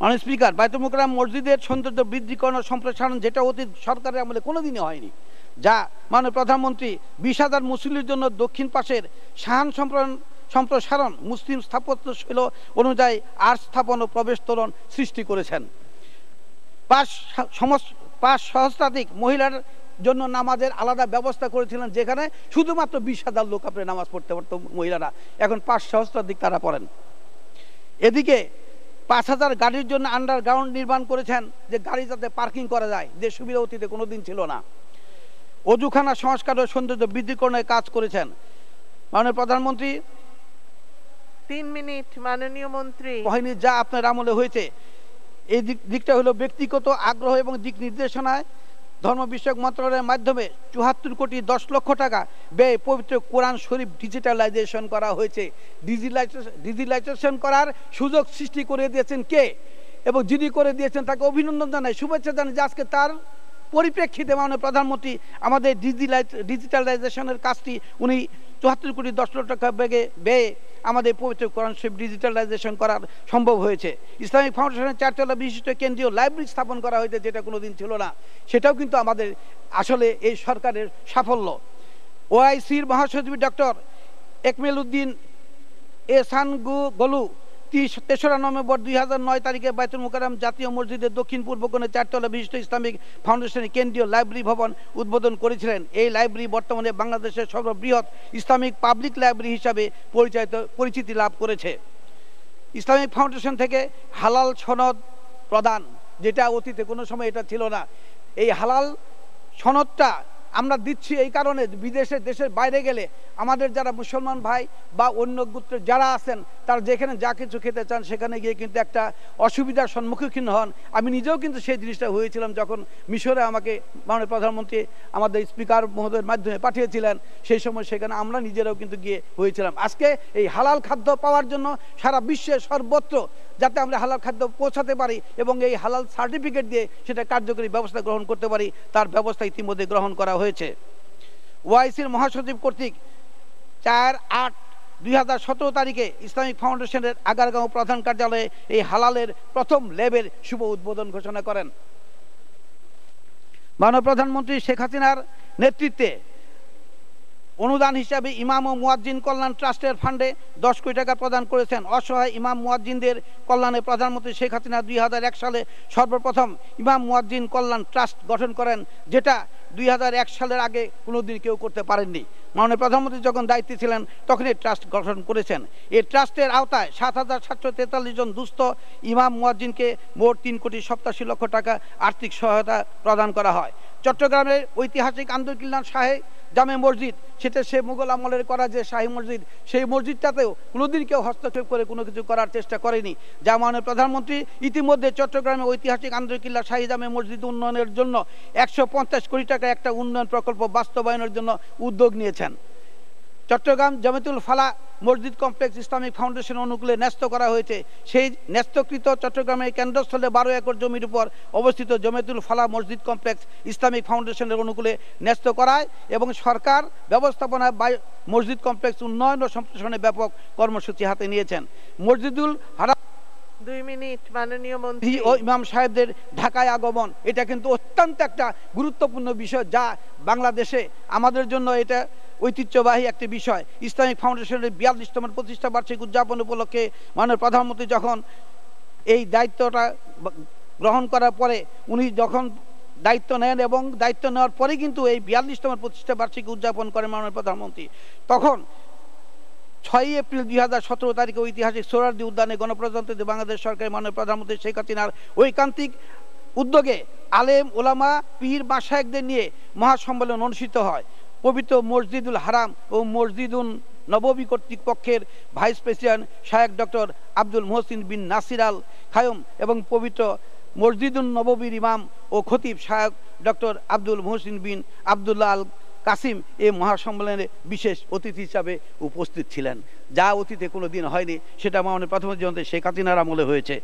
মাননীয় স্পিকার বাইতুল মোকরাম মসজিদের সৌন্দর্য বৃদ্ধিকরণ ও সম্প্রসারণ যেটা অতীত সরকারের আমলে কোনোদিনই হয়নি, যা মাননীয় প্রধানমন্ত্রী বিশ হাজার মুসলিমের জন্য দক্ষিণ পাশের শাহান সম্প্রসারণ সম্প্রসারণ মুসলিম স্থাপত্যশৈল অনুযায়ী আর স্থাপন ও প্রবেশ তোরণ সৃষ্টি করেছেন। পাঁচ সমস পাঁচ সহস্রাধিক মহিলার জন্য নামাজের আলাদা ব্যবস্থা করেছিলেন যেখানে শুধুমাত্র বিশ হাজার লোক আপনি নামাজ পড়তে পারতো মহিলারা। এখন পাঁচ সহস্রাধিক তারা পড়েন। এদিকে পাঁচ হাজার গাড়ির জন্য আন্ডারগ্রাউন্ড নির্মাণ করেছেন যে গাড়ি যাতে পার্কিং করা যায় যে সুবিধা অতীতে কোনো দিন ছিল না। অজুখানা সংস্কার ও সৌন্দর্য বৃদ্ধিকরণের কাজ করেছেন। মাননীয় প্রধানমন্ত্রী। তিন মিনিট মাননীয় মন্ত্রী। কাহিনী যা আপনার আমলে হয়েছে এই দিক দিকটা হলো ব্যক্তিগত আগ্রহ এবং দিক নির্দেশনায় ধর্ম বিষয়ক মন্ত্রণালয়ের মাধ্যমে চুহাত্তর কোটি দশ লক্ষ টাকা ব্যয় পবিত্র কোরআন শরীফ ডিজিটালাইজেশন করা হয়েছে। ডিজিটালাইজেশন করার সুযোগ সৃষ্টি করে দিয়েছেন কে? এবং যিনি করে দিয়েছেন তাকে অভিনন্দন জানাই, শুভেচ্ছা জানাই যে আজকে তার পরিপ্রেক্ষিতে মাননীয় প্রধানমন্ত্রী আমাদের ডিজিটালাইজেশনের কাজটি উনি চুয়াত্তর কোটি দশ লক্ষ টাকা বেগে ব্যয়ে আমাদের পবিত্র কোরআন শরীফ ডিজিটালাইজেশন করার সম্ভব হয়েছে। ইসলামিক ফাউন্ডেশনের চারতলা বিশিষ্ট কেন্দ্রীয় লাইব্রেরি স্থাপন করা হয়েছে, যেটা কোনো দিন ছিল না। সেটাও কিন্তু আমাদের আসলে এই সরকারের সাফল্য। ওআইসির মহাসচিব ডক্টর একমেল উদ্দিন এসান গু গলু তেসরা নভেম্বর দুই হাজার নয় তারিখে বাইতুল মুকারাম জাতীয় মসজিদের দক্ষিণ পূর্ব কোণে চারতলা বিশিষ্ট ইসলামিক ফাউন্ডেশনের কেন্দ্রীয় লাইব্রেরি ভবন উদ্বোধন করেছিলেন। এই লাইব্রেরি বর্তমানে বাংলাদেশের সর্ববৃহৎ ইসলামিক পাবলিক লাইব্রেরি হিসাবে পরিচালিত পরিচিতি লাভ করেছে। ইসলামিক ফাউন্ডেশন থেকে হালাল সনদ প্রদান, যেটা অতীতে কোনো সময় এটা ছিল না। এই হালাল সনদটা আমরা দিচ্ছি এই কারণে বিদেশে, দেশের বাইরে গেলে আমাদের যারা মুসলমান ভাই বা অন্য গোত্রের যারা আছেন, তারা যেখানে যা কিছু খেতে চান সেখানে গিয়ে কিন্তু একটা অসুবিধার সম্মুখীন হন। আমি নিজেও কিন্তু সেই জিনিসটা হয়েছিলাম যখন মিশরে আমাকে মাননীয় প্রধানমন্ত্রী আমাদের স্পিকার মহোদয়ের মাধ্যমে পাঠিয়েছিলেন, সেই সময় সেখানে আমরা নিজেরাও কিন্তু গিয়ে হয়েছিলাম। আজকে এই হালাল খাদ্য পাওয়ার জন্য সারা বিশ্বে সর্বত্র যাতে আমরা হালাল খাদ্য পৌঁছাতে পারি এবং এই হালাল সার্টিফিকেট দিয়ে সেটা কার্যকরী ব্যবস্থা গ্রহণ করতে পারি, তার ব্যবস্থা ইতিমধ্যে গ্রহণ করা হয়েছে। ওআইসির মহাসচিব কর্তৃক চার আট দুই তারিখে ইসলামিক ফাউন্ডেশনের আগারগাঁও প্রধান কার্যালয়ে এই হালালের প্রথম ল্যাবের শুভ উদ্বোধন ঘোষণা করেন। মাননীয় প্রধানমন্ত্রী শেখ হাসিনার নেতৃত্বে অনুদান হিসাবে ইমাম ও মুয়াজ্জিন কল্যাণ ট্রাস্টের ফান্ডে দশ কোটি টাকা প্রদান করেছেন। অসহায় ইমাম মুয়াজ্জিনদের কল্যাণে প্রধানমন্ত্রী শেখ হাসিনা দুই হাজার এক সালে সর্বপ্রথম ইমাম মুয়াজ্জিন কল্যাণ ট্রাস্ট গঠন করেন, যেটা দুই হাজার এক সালের আগে কোনোদিন কেউ করতে পারেননি। মাননীয় প্রধানমন্ত্রী যখন দায়িত্বে ছিলেন তখন এই ট্রাস্ট গঠন করেছেন। এই ট্রাস্টের আওতায় সাত হাজার সাতশো তেতাল্লিশ জন দুস্থ ইমাম মুয়াজ্জিনকে মোট তিন কোটি সপ্তাশি লক্ষ টাকা আর্থিক সহায়তা প্রদান করা হয়। চট্টগ্রামের ঐতিহাসিক আন্দরকিল্লান শাহে জামে মসজিদ, সেটা সে মুঘল আমলের করা যে শাহী মসজিদ, সেই মসজিদটাতেও কোনোদিন কেউ হস্তক্ষেপ করে কোনো কিছু করার চেষ্টা করেনি। যা মাননীয় প্রধানমন্ত্রী ইতিমধ্যে চট্টগ্রামে ঐতিহাসিক আন্দরকিল্লা শাহী জামে মসজিদ উন্নয়নের জন্য একশো পঞ্চাশ কোটি টাকা একটা উন্নয়ন প্রকল্প বাস্তবায়নের জন্য উদ্যোগ নিয়েছেন। চট্টগ্রাম জামেতুল ফালা মসজিদ কমপ্লেক্স ইসলামিক ফাউন্ডেশন অনুকূলে ন্যস্ত করা হয়েছে। সেই ন্যস্তকৃত চট্টগ্রামের কেন্দ্রস্থলে বারো একর জমির উপর অবস্থিত জমেতুল ফালা মসজিদ কমপ্লেক্স ইসলামিক ফাউন্ডেশনের অনুকূলে ন্যস্ত করায় এবং সরকার ব্যবস্থাপনায় মসজিদ কমপ্লেক্স উন্নয়ন ও সম্প্রসারণে ব্যাপক কর্মসূচি হাতে নিয়েছেন। মসজিদুল হারা দুই মিনিট মাননীয় মন্ত্রী। ও ইমাম সাহেবদের ঢাকায় আগমন। এটা কিন্তু অত্যন্ত একটা গুরুত্বপূর্ণ বিষয় যা বাংলাদেশে আমাদের জন্য এটা ঐতিহ্যবাহী একটি বিষয়। ইসলামিক ফাউন্ডেশনের বিয়াল্লিশতম প্রতিষ্ঠা বার্ষিক উদযাপন উপলক্ষে মাননীয় প্রধানমন্ত্রী যখন এই দায়িত্বটা গ্রহণ করার পরে উনি যখন দায়িত্ব নেন এবং দায়িত্ব নেওয়ার পরে কিন্তু এই বিয়াল্লিশতম প্রতিষ্ঠা বার্ষিকী উদযাপন করেন মাননীয় প্রধানমন্ত্রী। তখন ছয়ই এপ্রিল দুই হাজার সতেরো তারিখে ঐতিহাসিক সোরারদি উদ্যানে গণপ্রজাতন্ত্রী বাংলাদেশ সরকারের মাননীয় প্রধানমন্ত্রী শেখ হাসিনার ঐকান্তিক উদ্যোগে আলেম ওলামা পীর বাসায়কদের নিয়ে মহাসম্মেলন অনুষ্ঠিত হয়। পবিত্র মসজিদুল হারাম ও মসজিদুন নববী কর্তৃপক্ষের ভাইস প্রেসিডেন্ট শায়েক doctor Abdul Mohsin bin Nasir al Khayam এবং পবিত্র মসজিদুল নববীর ইমাম ও খতিব শায়ক doctor Abdul Mohsin bin Abdullah al Qasim এ মহাসম্মেলনে বিশেষ অতিথি হিসাবে উপস্থিত ছিলেন। যা অতীতে কোনো দিন হয়নি, সেটা মামনের প্রথম জীবন্তে শেখ হাসিনার আমলে হয়েছে।